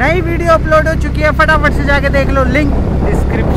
नई video upload हो चुकी है फटाफट से जाके देख लो लिंक डिस्क्रिप्शन